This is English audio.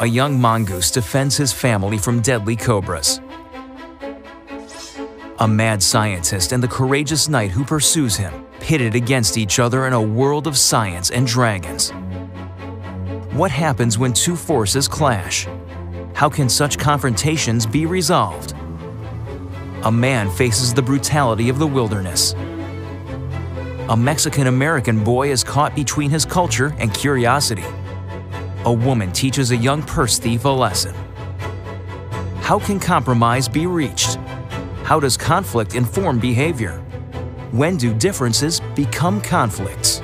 a young mongoose defends his family from deadly cobras. A mad scientist and the courageous knight who pursues him, pitted against each other in a world of science and dragons. What happens when two forces clash? How can such confrontations be resolved? A man faces the brutality of the wilderness. A Mexican-American boy is caught between his culture and curiosity. A woman teaches a young purse thief a lesson. How can compromise be reached? How does conflict inform behavior? When do differences become conflicts?